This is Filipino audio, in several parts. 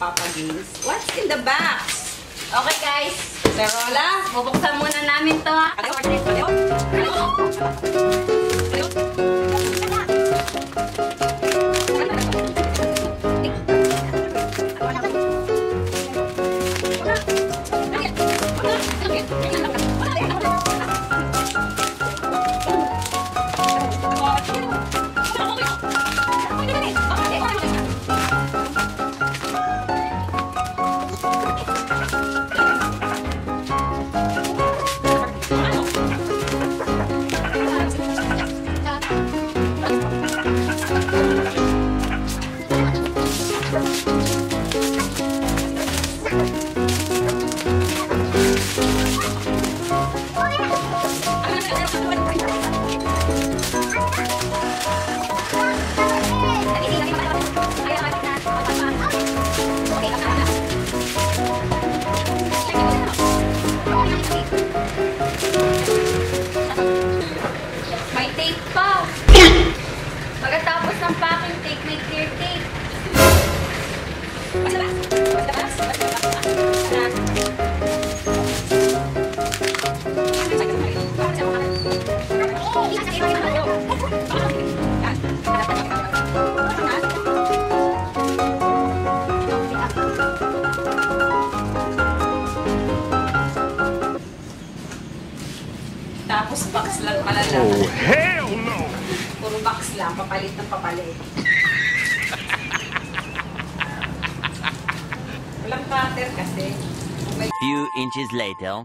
Papa games. What's in the box? Okay, guys. Perola? Bubuksan muna namin to, ha? Inches later.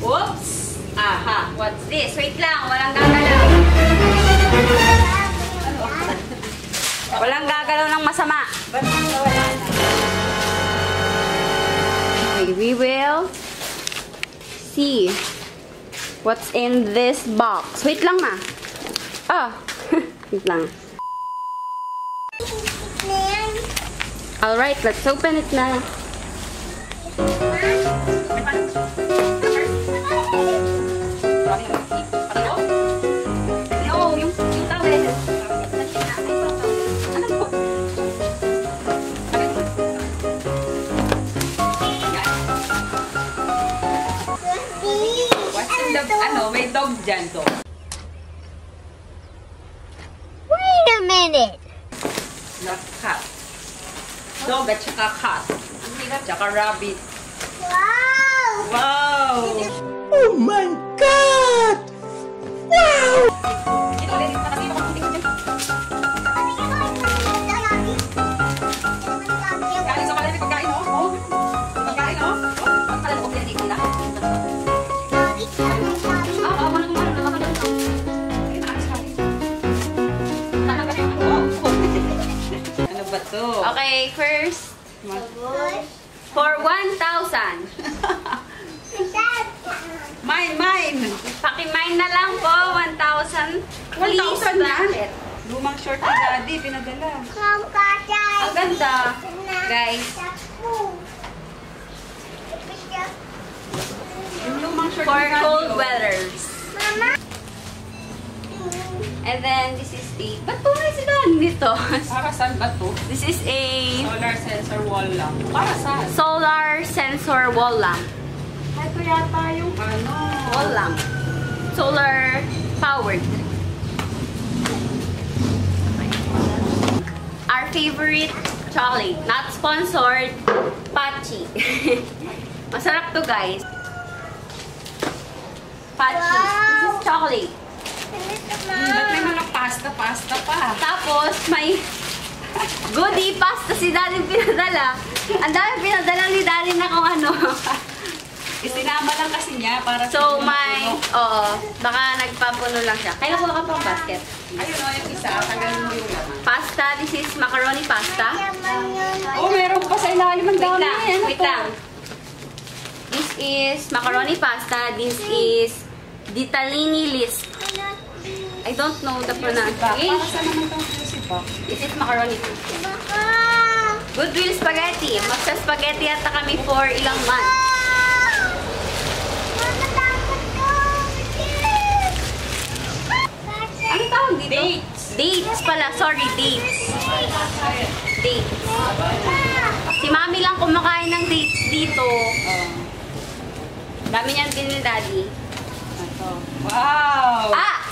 Oops! Aha! What's this? Wait lang, walang gagalaw. Walang gagalaw ng masama. Ba't nawala na? Okay, we will see what's in this box. Wait lang na. Ah, wait lang. Alright, let's open it na. Ano? May dog dyan to. Wait a minute. Not cat. Dog at saka cat. Hirap. Tsaka rabbit. Wow. Wow! Oh my God! Oh. Ano ba to? Okay, first, for 1,000. Mine, mine! Pakimine na lang po, 1,000. Please, 1,000 na? bakit? Lumang short ni daddy, pinadala. Ang ganda. Guys, Yung lumang short for ni daddy. cold oh. weathers. And then, this is a... Ba't po may sinahan nito? Para saan ba to? This is a Solar sensor wall lang. Para saan? solar sensor wall lamp. Ito yata yung ano. Wall lamp. Solar powered. Our favorite chocolate. Not sponsored. Pachi. Masarap to guys. Pachi. This is chocolate. Hmm, ba't may mga pasta-pasta pa? Tapos, may goodie pasta si Daddy pinadala. Ang dami pinadala ni Daddy na kung ano. Isinama lang kasi niya para sa So, may, oo, baka nagpapuno lang siya. Kaya kuha ka pang basket. Ayun o, yung isa. Tagalin mo yung laman. Pasta, this is macaroni pasta. Oh, meron pa sa ilalim. Ang Wait dami. lang, Ano wait to? lang. This is macaroni pasta. This is ditalini list. I don't know the Para pronunciation. sa naman itong juicy box. This is macaroni. Goodwill Spaghetti. Magsa-spaghetti ata kami for ilang months. Ano tawag dito? Dates. Dates pala. Sorry, dates. Dates. Si Mami lang kumakain ng dates dito. Oh, Dami niyan din ni Daddy. ito. Wow! Ah!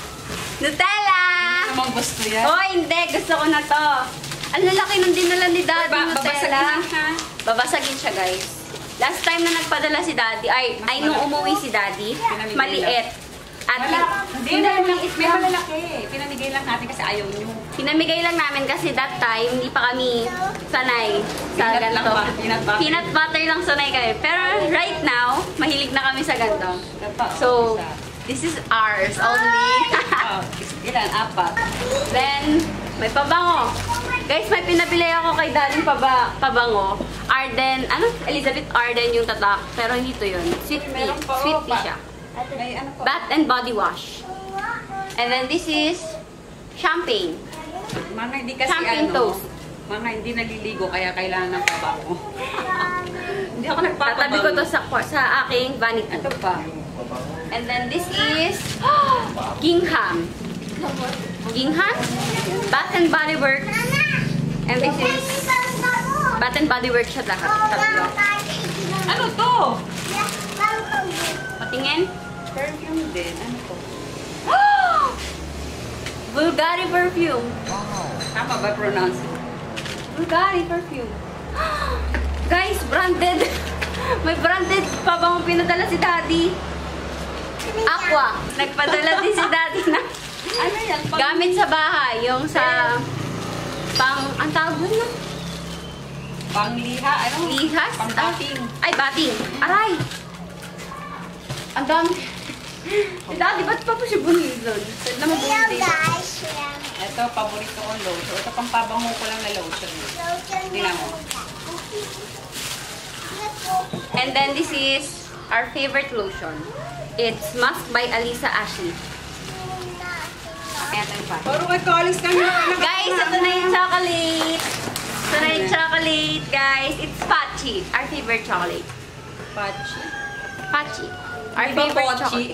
Nutella! Ano namang gusto yan? Oh, hindi. Gusto ko na to. Ang lalaki nung dinala ni Daddy, Ba- Nutella. babasagin ha? Babasagin siya, guys. Last time na nagpadala si Daddy, ay, ay nung umuwi si Daddy, maliit. At. Hindi, may, namin may malalaki. Pinamigay lang natin kasi ayaw nyo. Pinamigay lang namin kasi that time, hindi pa kami sanay sa Peanut lang ganito. ba? Peanut butter. Peanut butter lang sanay kami. Pero right now, mahilig na kami sa ganito. So, isa. this is ours only. Oh, ilan? Apat. Then, may pabango. Guys, may pinabili ako kay Daddy paba, pabango. Arden, ano? Elizabeth Arden yung tatak. Pero hindi to yun. Sweet tea. Meron pa, oh, Sweet tea pa- siya. Ano? Bath and body wash. And then this is champagne. Mga hindi kasi Champagne ano. toast. Mga hindi naliligo kaya kailangan ng pabango. hindi ako nagpapabango. Tatabi ko to sa, sa aking vanity. Ito pa. And then this is gingham. Gingham? Bath and Body Works. And this is Bath and Body Works siya lahat. Ano to? Patingin. Perfume din. Ano to? Bulgari perfume. Tama ba pronounce it? Bulgari perfume. Guys, branded. May branded pa bang pinadala si Daddy? Aqua. Nagpadala din si Daddy na Ano yan? Pang, gamit sa bahay. Yung sa pang, ang tawag doon na? pangliha? Ano? Lihas? Pang bating. Ay, bating. Aray! Ang dami. Si Daddy, ba't pa po siya bunilon? Saan naman bunilon? Ito, paborito kong lotion. Ito, pang pabango ko lang na lotion. Tingnan mo. And then this is our favorite lotion. It's Musk by Alisa Ashley. Ito pa. Puro kay na Guys, ito na yung chocolate. Ito na yung chocolate, guys. It's Pachi. Our favorite chocolate. Pachi. Pachi. Our Di favorite Pachi.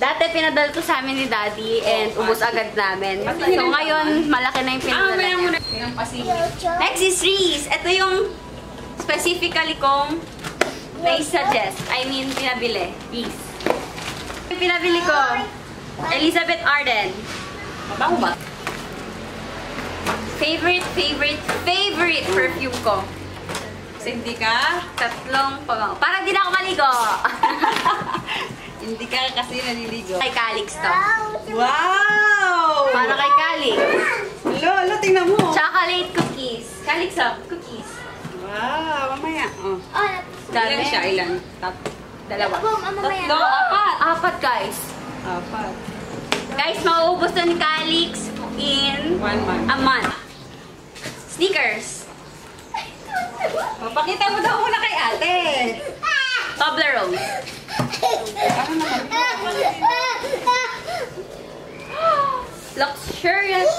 Dati pinadala to sa amin ni Daddy and ubos agad namin. So ngayon, malaki na yung Ah, pinadala maya niya. Next is Reese. Ito yung specifically kong nai-suggest. I mean, pinabili. Reese. Yung pinabili ko, Elizabeth Arden. Mabango ba? Favorite, favorite, favorite perfume ko. Kasi hindi ka, Tatlong pabango. Parang di na ako maligo. hindi ka kasi naliligo. kay Calix to. Wow! Para kay Calix. Lo, lo, tingnan mo. Chocolate cookies. Calix oh, cookies. Wow, mamaya. Oh. Dami. Ilan siya? Ilan? Tat Dalawa. Tatlo, apat. Apat guys. Apat. Guys, mauubos to ni Calix in One month. a month. Sneakers. Pakita mo daw muna kay ate. Toblerone. Luxurious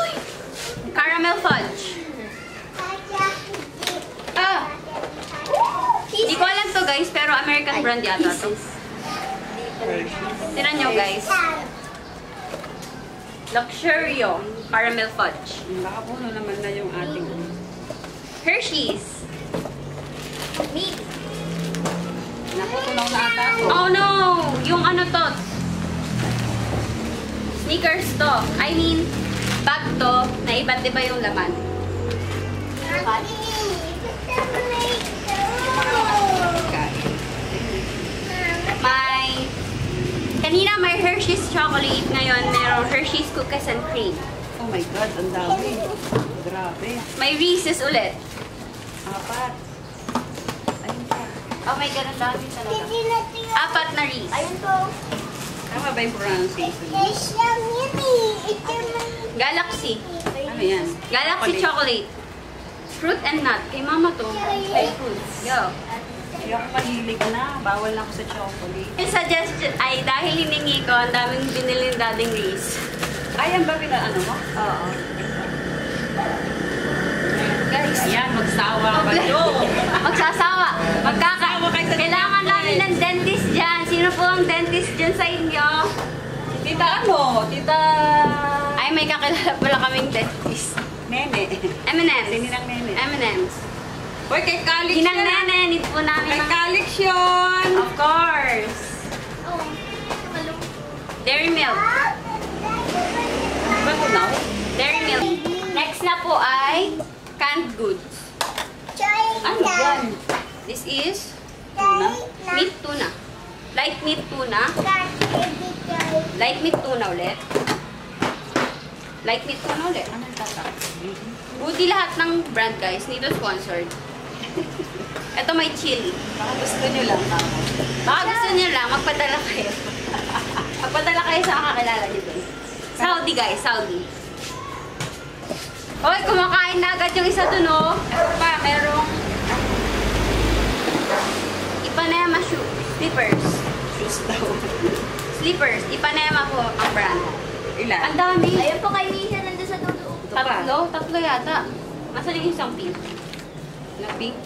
caramel fudge. Ah, hindi ko alam to guys, pero American brand yata to. Tinan nyo guys. Luxurio caramel fudge. Baka puno naman na yung ating. Hershey's. Nakutunaw na ata to. Oh no! Yung ano to? Sneakers to. I mean, bag to na iba't iba yung laman. May... Kanina may Hershey's chocolate. Ngayon, merong Hershey's cookies and cream. Oh my God, ang dami. Grabe. May Reese's ulit. Apat. Oh my God, ang dami talaga. Apat na Reese. Ayun po. Tama ba yung pronunciation? Yes, lang yun eh. Galaxy. Ano yan? Galaxy chocolate. Fruit and nut. Kay mama to. Ay, fruits. Go. Hindi ako mahilig na. Bawal na ako sa chocolate. Yung suggestion ay dahil hiningi ko, ang daming binili ng dading Reese. Ay, yan ba ano mo? Oo. Guys, Ayan, magsawa kayo. magsasawa. Magkaka... Sino po ang dentist dyan sa inyo? Tita ano? Tita... Ay, may kakilala pala kaming dentist. Nene. M&M's. Sini ng nene. M&M's. Uy, kay Calix Ginang ah. nene, need po namin Kay. Calix yun. Of course. Oh. Dairy milk. Ba ito now? Dairy milk. Next na po ay canned goods. Ano yan? This is Tuna? meat tuna. Light meat tuna. Light meat tuna ulit. Light meat tuna ulit. Ano yung tatak? Buti lahat ng brand guys. Nito sponsored. Ito may chili. Baka gusto nyo lang. Baka gusto niyo lang, magpadala kayo. magpadala kayo sa kakakilala niyo doon. Saudi guys, Saudi. Hoy, kumakain na agad yung isa doon oh. Ito pa, merong Ipanema shoe. Slippers. Shoes daw. Slippers. Ipanema po ang brand. Ilan? Ang dami. Ayun po kay Misha nandun sa dulo. Tatlo? Tatlo yata. Nasaan yung isang pink? Na pink?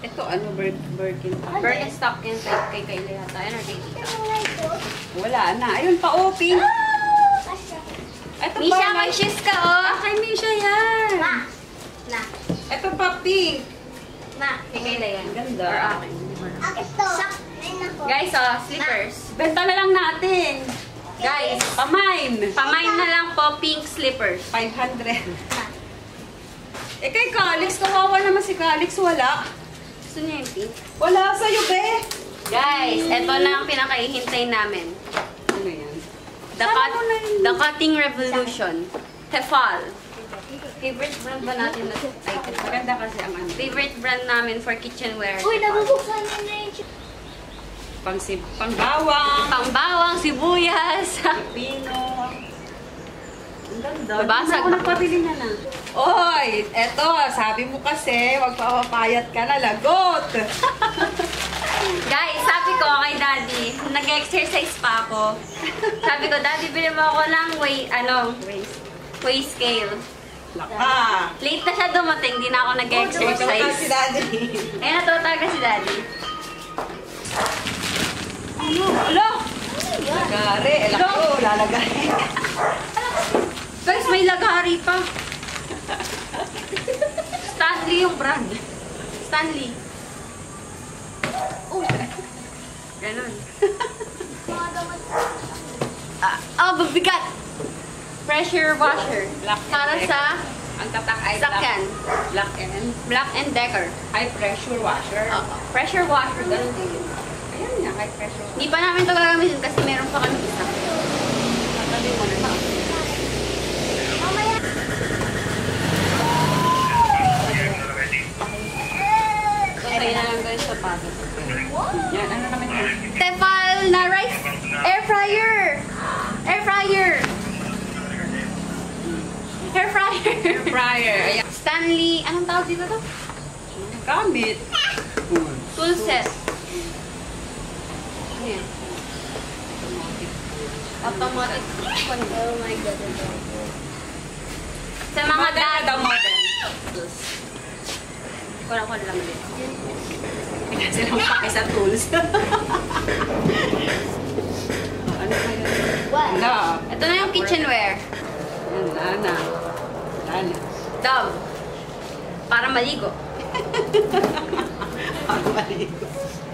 Ito ano, Bird, Birkin. Birkenstock yan kay, kay Kayla yata. Yan or kay Tita. Wala na. Ayun pa, oh, pink. Ito Misha, pa, may shoes ka oh. Ah, kay Misha yan. Ma. Na. Ito pa, pink. Ma. Kay Kayla yan. Ganda. Or akin. Ito. Ayun ako. Guys, oh, slippers. Benta na lang natin. Guys, Pamine. pamain na lang po pink slippers. 500. Eh kay Calix, kawawa naman si Calix, wala. Gusto niya yung pink? Wala sa'yo, be. Guys, eto na ang pinakaihintay namin. Ano yan? The, cut, the Cutting Revolution. Tefal. Favorite brand ba natin na item? Maganda kasi ang ano. Favorite brand namin for kitchenware. Uy, nabubuksan niya na yung Pang, pang bawang. Pangbawang, sibuyas. Pino. Ang ganda. Babasag. Ako nagpabili na na. Oy, eto, sabi mo kasi, wag papapayat ka na, lagot. Guys, sabi ko kay Daddy, nag-exercise pa ako. Sabi ko, Daddy, bili mo ako ng weight, ano, Waste. weight scale. Laka. Late na siya dumating, di na ako Tumatawa si nag-exercise. daddy. Kaya natutaga si Daddy. Alo! Lagari. Eh, laki ko, lalagay. Guys, may lagari pa. Stanley yung brand. Stanley. Oh. Ganon. Ah, oh, mabigat. Pressure washer. Black Para sa Ang tatak ay sakyan. Black and Black and Decker. high pressure washer. Oo. Pressure washer. Ganon din high pressure. Hindi pa namin ito gagamitin kasi meron pa kami isa. Tatabi mo na lang. So, tayo na lang guys sa pagod. Yan, ano naman yan? Tefal na rice air fryer. Air fryer. Air fryer. Fryer. Ayan. Stanley, anong tawag dito to? Gamit. Tool set. Ano yan? Automatic. Oh my God. Sa mga Modern dad. daw, modern. Kulang ko lang din. Kaya silang pake sa tools. Ano pa yun? What? Wala. Ito na yung kitchenware. Yan, wala na. Wala na. Dove. Para maligo. Ang maligo.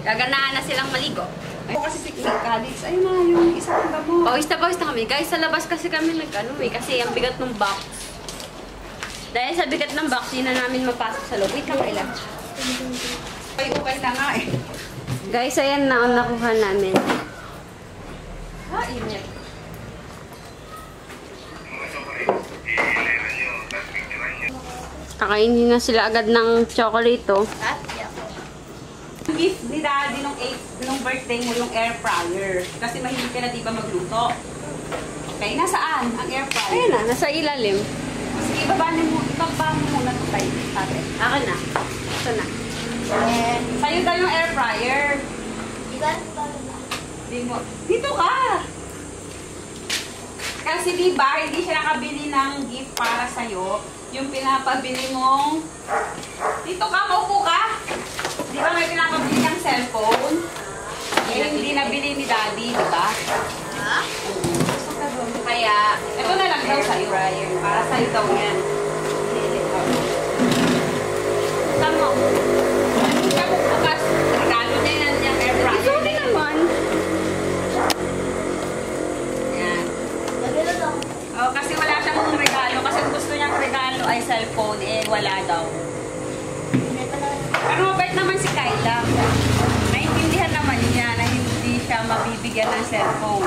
Gaganahan na silang maligo. Ay, kasi si Calix, ayun na, yung isa kong damo. Pawis na pawis na kami. Guys, sa labas kasi kami nag-ano eh. Kasi ang bigat ng box. Dahil sa bigat ng box, hindi na namin mapasok sa loob. Wait lang, kailan. Ay, okay na nga eh. Guys, ayan na ang nakuha namin. Ha, init. Kakainin na sila agad ng chocolate, oh. At, yeah. Din ni Daddy nung, eight, nung birthday mo yung air fryer. Kasi mahilig ka na di ba magluto? Okay, nasaan ang air fryer? Ayun na, nasa ilalim. Sige, ibabanin mo, ibaba mo muna ito tayo. Ate. Akin na. Ito na. Eh, sa'yo daw yung air fryer. Di ba? Di mo, dito ka! Kasi di ba, hindi siya nakabili ng gift para sa'yo. Yung pinapabili mong... Dito ka, maupo ka! Di ba may pinapabili ng cellphone? Eh, hindi nabili ni Daddy, di ba? Ha? Kaya, ito na lang daw sa'yo. Para sa'yo daw yan. Mo? Ano siya bukas? Regalo niya yan fryer. Sorry naman. Yan. Oh, kasi wala siyang regalo. Kasi gusto niyang regalo ay cellphone. Eh, wala daw. Pero mabait naman si Kyla. Naintindihan naman niya na siya mabibigyan ng cellphone.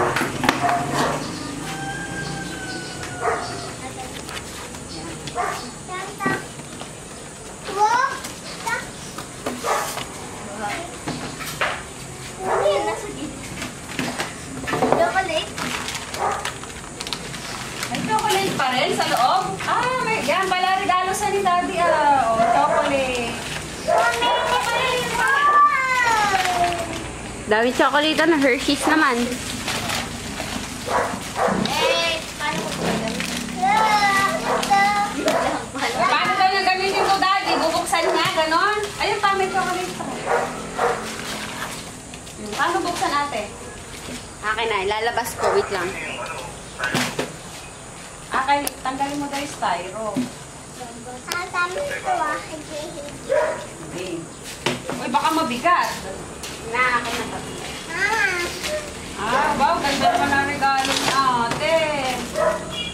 May chocolate pa rin sa loob. Ah, may, yan pala regalo sa ni Daddy. Ah, oh, chocolate. Oh, meron pa pala ito. Dami chocolate na Hershey's naman. Eh, paano ko. Paano daw niya gamitin to, Daddy? Bubuksan niya, ganon? Ayun pa, may chocolate pa. Paano buksan ate? Akin na, ilalabas ko. Wait lang. Okay, tanggalin mo daw yung styro. Ah, dami ito ah. Hindi. Uy, baka mabigat. Na, akin na to. Ah. Ah, wow, ganda naman ang regalo ni ate.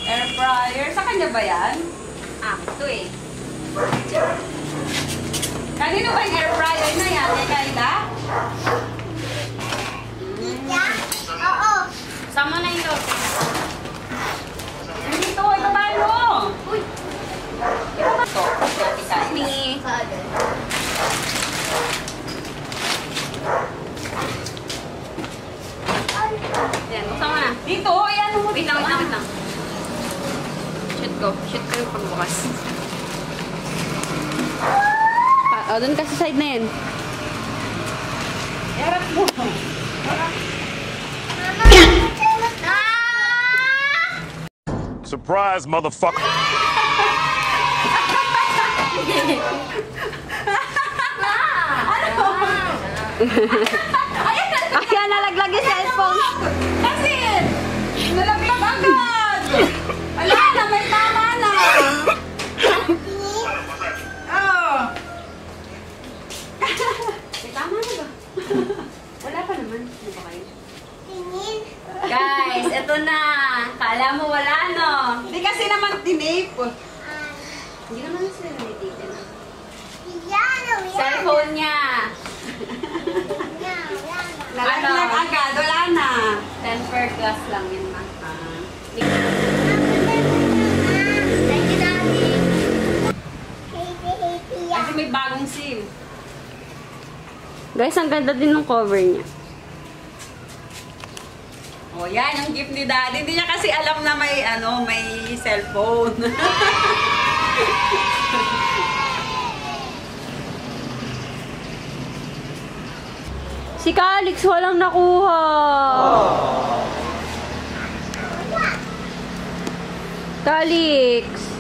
Air fryer. Sa kanya ba yan? Ah, ito eh. Kanino ba yung air fryer na yan? Kay Kayla? Tita? Oo. Sama na ito. Dito, ibaba mo. Uy! Ibaba to. Ate Kayla. Me. Kaagad. Ay. Yan, buksan mo na. Dito, ayan mo. Wait lang, wait lang, wait lang. Shoot ko. Shoot ko yung pagbukas. Ah, oh, dun ka sa side na yan. Erap mo. Mama. Surprise, motherfucker. Kaya nalaglag yung cellphone. Wala na, may tama na. Oh. May tama na ba? Wala pa naman. Ano ba kayo? Tingin. Guys, eto na. Kala mo wala, no? Hindi kasi naman tinape. Ah. Hindi naman na sila natitin. Yana, yana. Cellphone niya. Nalaglag agad, wala na. 10 per class lang yun, ma. Ah. Kasi may bagong SIM. Guys, ang ganda din ng cover niya. Oh, yan yung gift ni Daddy. Hindi niya kasi alam na may ano, may cellphone. Si Calix, walang nakuha. Calix.